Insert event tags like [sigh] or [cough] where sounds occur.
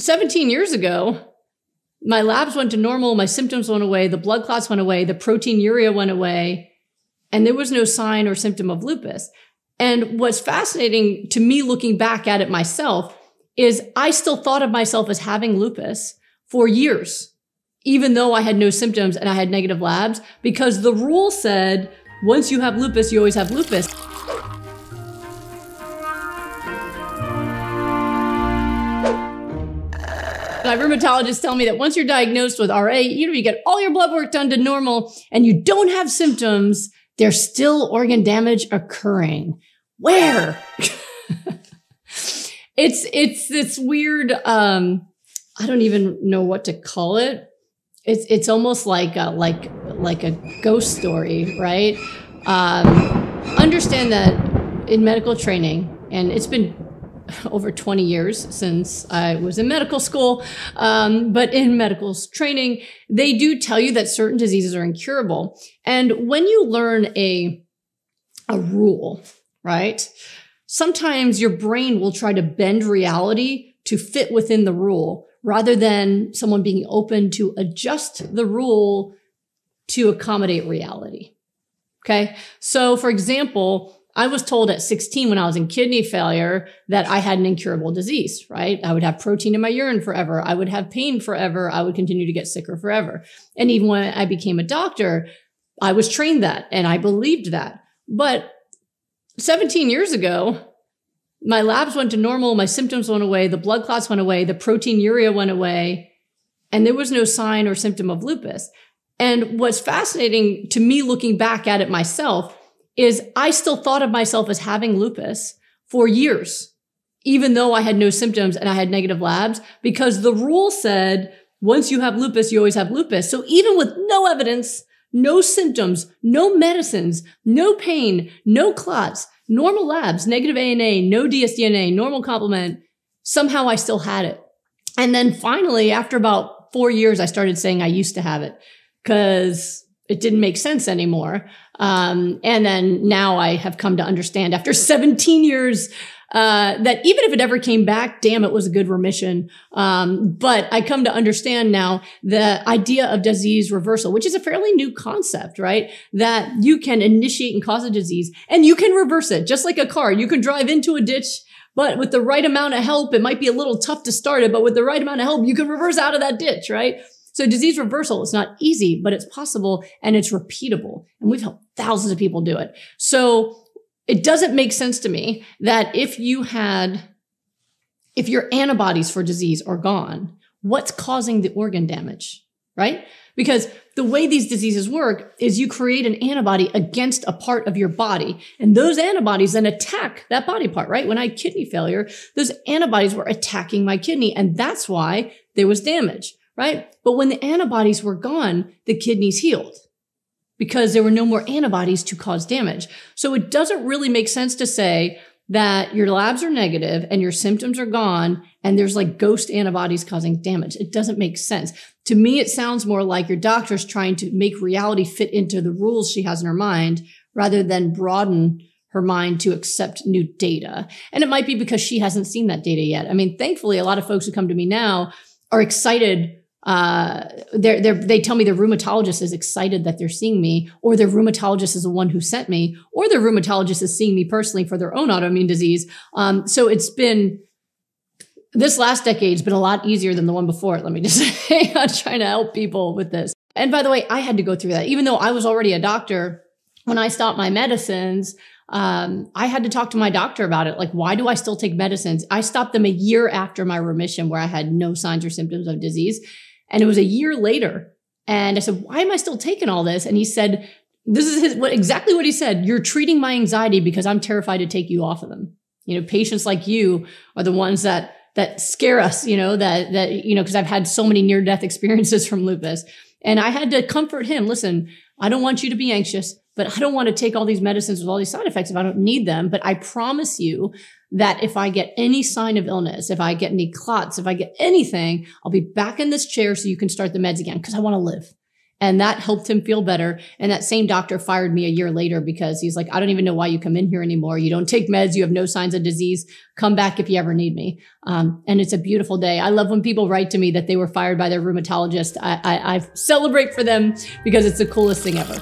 17 years ago, my labs went to normal, my symptoms went away, the blood clots went away, the proteinuria went away, and there was no sign or symptom of lupus. And what's fascinating to me looking back at it myself is I still thought of myself as having lupus for years, even though I had no symptoms and I had negative labs, because the rule said once you have lupus, you always have lupus. My rheumatologist tell me that once you're diagnosed with RA, you know, you get all your blood work done to normal and you don't have symptoms, there's still organ damage occurring. Where? [laughs] it's it's this weird um I don't even know what to call it. It's it's almost like a, like like a ghost story, right? Um, understand that in medical training, and it's been [laughs] over 20 years since I was in medical school. Um, but in medical training, they do tell you that certain diseases are incurable. And when you learn a, a rule, right? Sometimes your brain will try to bend reality to fit within the rule rather than someone being open to adjust the rule to accommodate reality. Okay. So for example, I was told at 16 when I was in kidney failure that I had an incurable disease, right? I would have protein in my urine forever. I would have pain forever. I would continue to get sicker forever. And even when I became a doctor, I was trained that and I believed that. But 17 years ago, my labs went to normal. My symptoms went away. The blood clots went away. The proteinuria went away. And there was no sign or symptom of lupus. And what's fascinating to me looking back at it myself is I still thought of myself as having lupus for years, even though I had no symptoms and I had negative labs, because the rule said once you have lupus, you always have lupus. So even with no evidence, no symptoms, no medicines, no pain, no clots, normal labs, negative ANA, no dsDNA, normal complement, somehow I still had it. And then finally, after about four years, I started saying I used to have it because it didn't make sense anymore. Um, and then now I have come to understand after [laughs] 17 years uh, that even if it ever came back, damn, it was a good remission. Um, but I come to understand now the idea of disease reversal, which is a fairly new concept, right? That you can initiate and cause a disease and you can reverse it, just like a car. You can drive into a ditch. But with the right amount of help, it might be a little tough to start it, but with the right amount of help, you can reverse out of that ditch, right? So disease reversal is not easy, but it's possible and it's repeatable. And we've helped thousands of people do it. So it doesn't make sense to me that if you had, if your antibodies for disease are gone, what's causing the organ damage, right? Because the way these diseases work is you create an antibody against a part of your body. And those antibodies then attack that body part, right? When I had kidney failure, those antibodies were attacking my kidney. And that's why there was damage right? But when the antibodies were gone, the kidneys healed because there were no more antibodies to cause damage. So it doesn't really make sense to say that your labs are negative and your symptoms are gone and there's like ghost antibodies causing damage. It doesn't make sense. To me, it sounds more like your doctor's trying to make reality fit into the rules she has in her mind rather than broaden her mind to accept new data. And it might be because she hasn't seen that data yet. I mean, thankfully, a lot of folks who come to me now are excited uh, they're, they're, they tell me their rheumatologist is excited that they're seeing me, or their rheumatologist is the one who sent me, or their rheumatologist is seeing me personally for their own autoimmune disease. Um, so it's been, this last decade's been a lot easier than the one before let me just [laughs] say, on trying to help people with this. And by the way, I had to go through that. Even though I was already a doctor, when I stopped my medicines, um, I had to talk to my doctor about it. Like, why do I still take medicines? I stopped them a year after my remission where I had no signs or symptoms of disease. And it was a year later. And I said, why am I still taking all this? And he said, this is his, what, exactly what he said. You're treating my anxiety because I'm terrified to take you off of them. You know, patients like you are the ones that, that scare us, you know, that, that, you know, cause I've had so many near death [laughs] experiences from lupus. And I had to comfort him. Listen, I don't want you to be anxious, but I don't want to take all these medicines with all these side effects if I don't need them. But I promise you that if I get any sign of illness, if I get any clots, if I get anything, I'll be back in this chair so you can start the meds again because I want to live. And that helped him feel better. And that same doctor fired me a year later because he's like, I don't even know why you come in here anymore. You don't take meds. You have no signs of disease. Come back if you ever need me. Um, and it's a beautiful day. I love when people write to me that they were fired by their rheumatologist. I, I, I celebrate for them because it's the coolest thing ever.